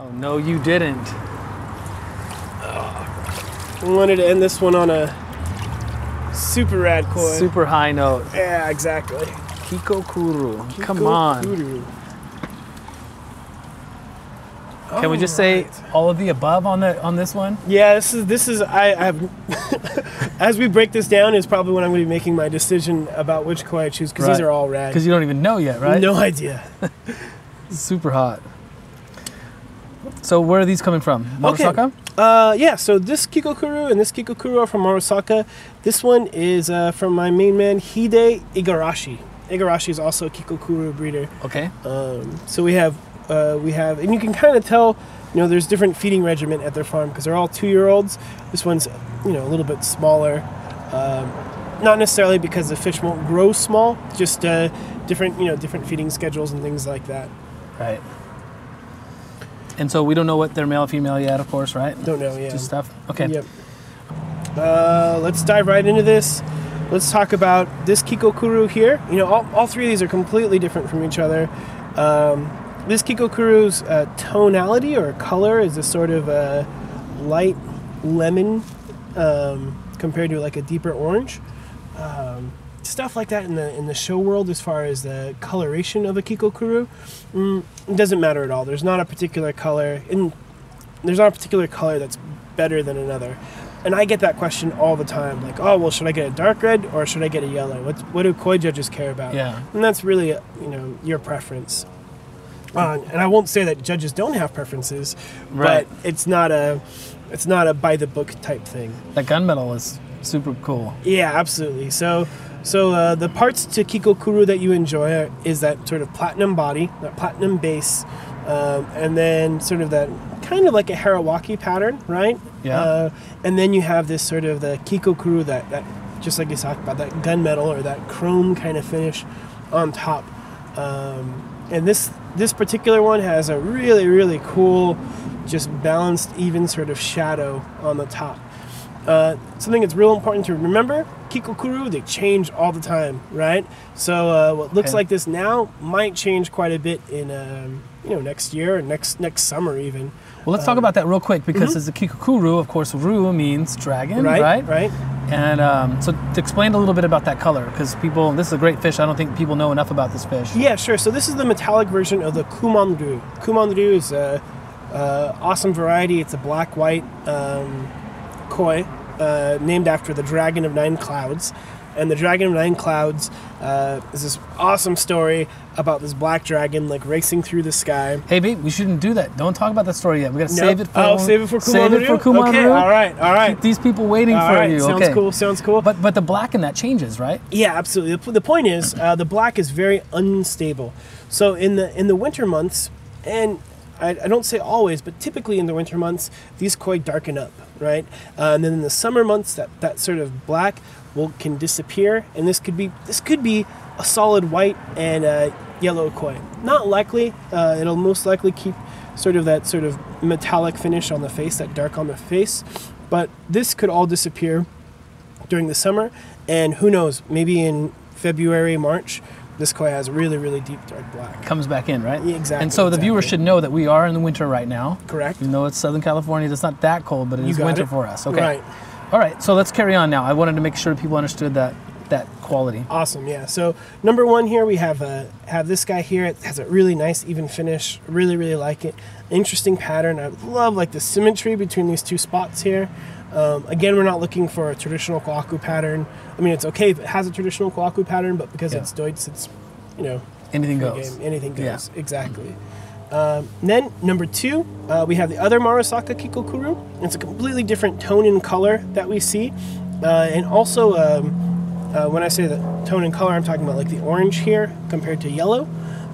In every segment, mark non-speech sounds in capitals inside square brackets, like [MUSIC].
Oh no, you didn't. Uh, I wanted to end this one on a super rad koi. Super high note. Yeah, exactly. Kikokuryu. Come on. Kuru. Can we just say all of the above on the on this one? Yeah, this is this is I, I have [LAUGHS] as we break this down is probably when I'm going to be making my decision about which koi I choose because these are all rad. Because you don't even know yet, right? No idea. [LAUGHS] Super hot. So where are these coming from? Morisaka? Uh, yeah, so this Kikokuryu and this Kikokuryu are from Morosaka. This one is uh, from my main man Hide Igarashi. Igarashi is also a Kikokuryu breeder. Okay. Um, so we have uh, we have, and you can kind of tell, you know, there's different feeding regimen at their farm because they're all two-year-olds. This one's, you know, a little bit smaller. Um, not necessarily because the fish won't grow small, just uh, different, you know, different feeding schedules and things like that. Right. And so we don't know what they're male or female yet, of course, right? Don't know, yeah. Just stuff. Okay. Yep. Uh, let's dive right into this. Let's talk about this Kikokuryu here. You know, all, all three of these are completely different from each other. Um, this Kikokuryu's uh, tonality or color is a sort of a light lemon um, compared to like a deeper orange. Um, stuff like that in the in the show world, as far as the coloration of a Kikokuryu, mm, it doesn't matter at all. There's not a particular color, and there's not a particular color that's better than another. And I get that question all the time, like, oh well, should I get a dark red or should I get a yellow? What what do koi judges care about? Yeah. and that's really uh, you know your preference. Uh, and I won't say that judges don't have preferences, Right. but it's not a it's not a by the book type thing. That gunmetal is super cool. Yeah, absolutely. So, so uh, the parts to Kikokuryu that you enjoy are, is that sort of platinum body, that platinum base, um, and then sort of that kind of like a Hariwake pattern, right? Yeah. Uh, and then you have this sort of the Kikokuryu that, that just like you talked about, that gunmetal or that chrome kind of finish on top. Um, and this this particular one has a really really cool, just balanced, even sort of shadow on the top. Uh, something that's real important to remember Kikokuryu, they change all the time, right? So uh, what looks Okay. like this now might change quite a bit in um, you know next year or next next summer even. Well, let's talk about that real quick because as a Kikokuryu, of course, Ryu means dragon, Right, right? right. And um, so to explain a little bit about that color, because people, this is a great fish. I don't think people know enough about this fish. Yeah, sure. So this is the metallic version of the Kumonryu. Kumonryu is a, a awesome variety. It's a black-white um, koi uh, named after the Dragon of Nine Clouds. And the Dragon of Nine Clouds uh, is this awesome story about this black dragon like racing through the sky. Hey, babe, we shouldn't do that. Don't talk about that story yet. We gotta No? save it for. oh, save it for Kumonryu. Save it for Kumonryu. Okay, all right, all right. Keep these people waiting All for right, you. sounds okay. cool. Sounds cool. But but the black in that changes, right? Yeah, absolutely. The, the point is, uh, the black is very unstable. So in the in the winter months, and I, I don't say always, but typically in the winter months, these koi darken up, right? Uh, and then in the summer months, that, that sort of black will can disappear, and this could be this could be a solid white and uh, yellow koi. Not likely. Uh, it'll most likely keep sort of that sort of metallic finish on the face, that dark on the face. But this could all disappear during the summer, and who knows, maybe in February, March, this koi has really, really deep dark black. Comes back in, right? Yeah, exactly, And so the viewer should know that we are in the winter right now. Correct? Even though it's Southern California, it's not that cold, but it You is winter it. for us. Okay. Right. All right. So let's carry on now. I wanted to make sure people understood that that quality. Awesome, yeah. So number one here we have uh, have this guy here. It has a really nice even finish. Really, really like it. Interesting pattern. I love like the symmetry between these two spots here. Um, again, we're not looking for a traditional Kohaku pattern. I mean, it's okay if it has a traditional Kohaku pattern, but because Yeah. it's Doitsu, it's you know Anything goes. game. Anything Yeah. goes. Exactly. Um, then number two, uh, we have the other Marasaka Kikokuryu. It's a completely different tone and color that we see, uh, and also um, uh, when I say the tone and color, I'm talking about like the orange here compared to yellow.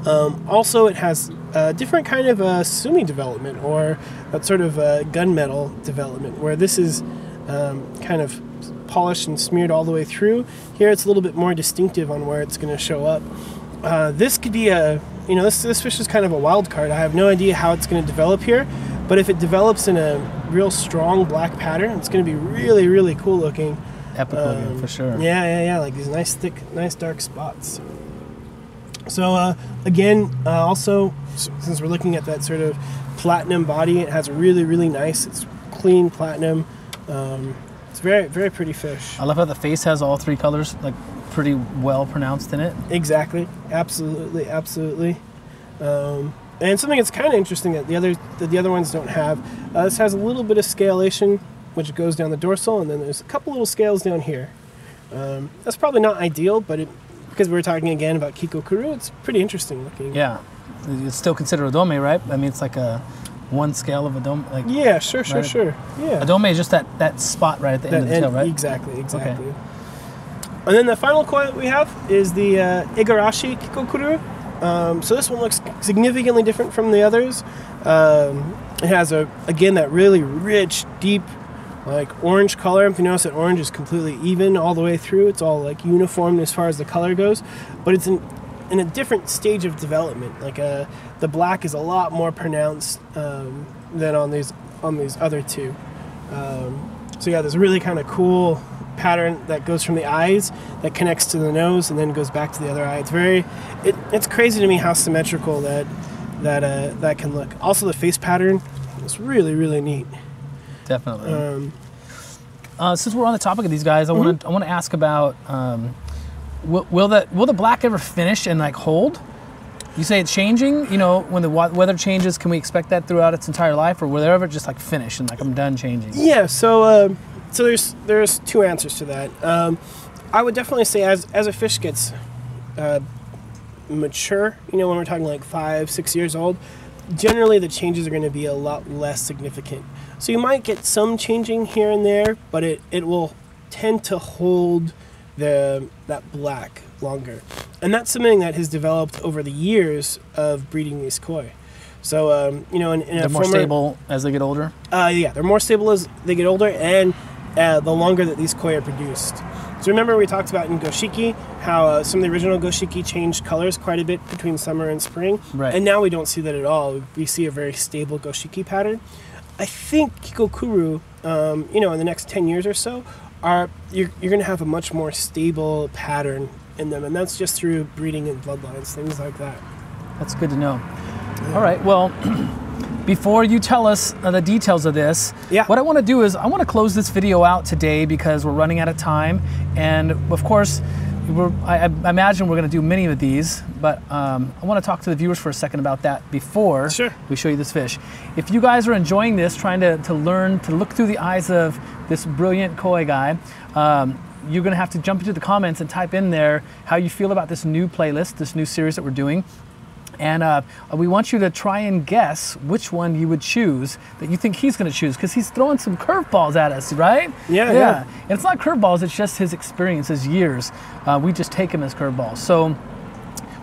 Um, also, it has a different kind of uh, sumi development or that sort of uh, gunmetal development, where this is um, kind of polished and smeared all the way through. Here, it's a little bit more distinctive on where it's going to show up. Uh, this could be a, you know, this, this fish is kind of a wild card. I have no idea how it's going to develop here, but if it develops in a real strong black pattern, it's going to be really, really cool looking. Epic Um, for sure. Yeah, yeah, yeah, like these nice thick, nice dark spots. So uh, again, uh, also since we're looking at that sort of platinum body, it has a really really nice. It's clean platinum. Um, it's very very pretty fish. I love how the face has all three colors, like pretty well pronounced in it. Exactly. Absolutely. Absolutely. Um, and something that's kind of interesting that the other that the other ones don't have. Uh, this has a little bit of scalation, which goes down the dorsal, and then there's a couple little scales down here. Um, that's probably not ideal, but it, because we were talking again about Kikokuryu, it's pretty interesting looking. Yeah, it's still considered odome, right? I mean, it's like a one scale of odome. Like Yeah. Sure. Sure. Right. Sure. Yeah. odome is just that that spot right at the That end of the tail, right? Exactly, exactly. Okay. And then the final that we have is the uh, Igarashi Kikokuryu. Um, so this one looks significantly different from the others. Um, it has a again that really rich, deep, like orange color. If you notice that orange is completely even all the way through, it's all like uniform as far as the color goes. But it's in in a different stage of development. Like uh, the black is a lot more pronounced um, than on these on these other two. Um, so yeah, there's a really kind of cool pattern that goes from the eyes that connects to the nose and then goes back to the other eye. It's very, it, it's crazy to me how symmetrical that that uh, that can look. Also, the face pattern is really really neat. Definitely. Um, Uh, since we're on the topic of these guys, I want to I want to ask about um, will, will the will the black ever finish and like hold? You say it's changing. You know, when the weather changes, can we expect that throughout its entire life, or will it ever just like finish and like I'm done changing? yeah, so um so there's there's two answers to that. Um, I would definitely say as as a fish gets uh, mature, you know, when we're talking like five six years old, generally the changes are going to be a lot less significant. So you might get some changing here and there, but it, it will tend to hold the that black longer. And that's something that has developed over the years of breeding these koi. So um, you know, in, in They're a more former, stable as they get older. uh, yeah, they're more stable as they get older, and uh, the longer that these koi are produced. So remember we talked about in Goshiki how uh, some of the original Goshiki changed colors quite a bit between summer and spring, Right. and now we don't see that at all. We see a very stable Goshiki pattern. I think Kikokuryu, um, you know, in the next ten years or so, are you're, you're going to have a much more stable pattern in them, and that's just through breeding and bloodlines, things like that. That's good to know. All right. Well, [CLEARS THROAT] before you tell us uh, the details of this, Yeah. what I want to do is I want to close this video out today because we're running out of time, and of course, I, I imagine we're going to do many of these. But um, I want to talk to the viewers for a second about that before Sure. we show you this fish. If you guys are enjoying this, trying to, to learn to look through the eyes of this brilliant koi guy. Um, you're going to have to jump into the comments and type in there how you feel about this new playlist, this new series that we're doing. And uh, we want you to try and guess which one you would choose that you think he's going to choose because he's throwing some curveballs at us, right? Yeah, yeah. And it's not curveballs, it's just his experience, his years. Uh, we just take him as curveballs. So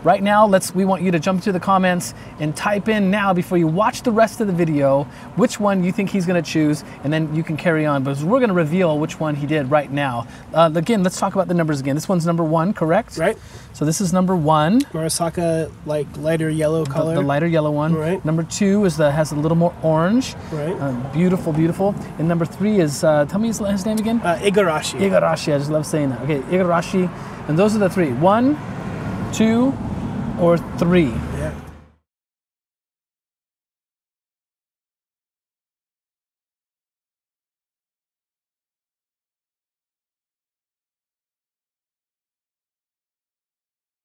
right now, let's. we want you to jump to the comments and type in now before you watch the rest of the video which one you think he's going to choose, and then you can carry on because we're going to reveal which one he did right now. Uh, again, let's talk about the numbers again. This one's number one, correct? Right? So this is number one. Marasaka, like lighter yellow the- color. The, lighter yellow one. Right. Number two is the has a little more orange. Right. Uh, beautiful, beautiful. And number three is uh, tell me his, his name again. uh, Igarashi. Igarashi. I just love saying that. Okay, Igarashi. And those are the three. One, two, or three. yeah.